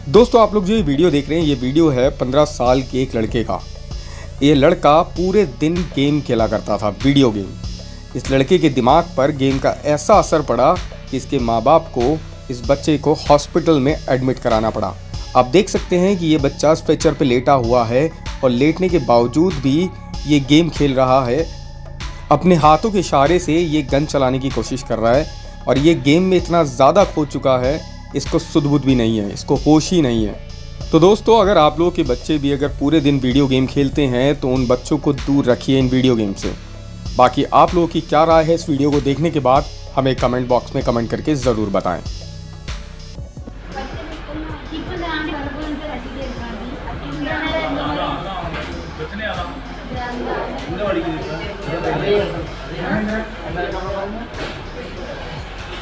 दोस्तों, आप लोग जो ये वीडियो देख रहे हैं, ये वीडियो है पंद्रह साल के एक लड़के का। ये लड़का पूरे दिन गेम खेला करता था, वीडियो गेम। इस लड़के के दिमाग पर गेम का ऐसा असर पड़ा कि इसके माँ बाप को, इस बच्चे को हॉस्पिटल में एडमिट कराना पड़ा। आप देख सकते हैं कि ये बच्चा स्ट्रेचर पे लेटा हुआ है और लेटने के बावजूद भी ये गेम खेल रहा है। अपने हाथों के इशारे से ये गन चलाने की कोशिश कर रहा है और ये गेम में इतना ज़्यादा खो चुका है इसको सुदबुद भी नहीं है, इसको होश ही नहीं है। तो दोस्तों, अगर आप लोगों के बच्चे भी अगर पूरे दिन वीडियो गेम खेलते हैं तो उन बच्चों को दूर रखिए इन वीडियो गेम से। बाकी आप लोगों की क्या राय है इस वीडियो को देखने के बाद, हमें कमेंट बॉक्स में कमेंट करके ज़रूर बताएँ।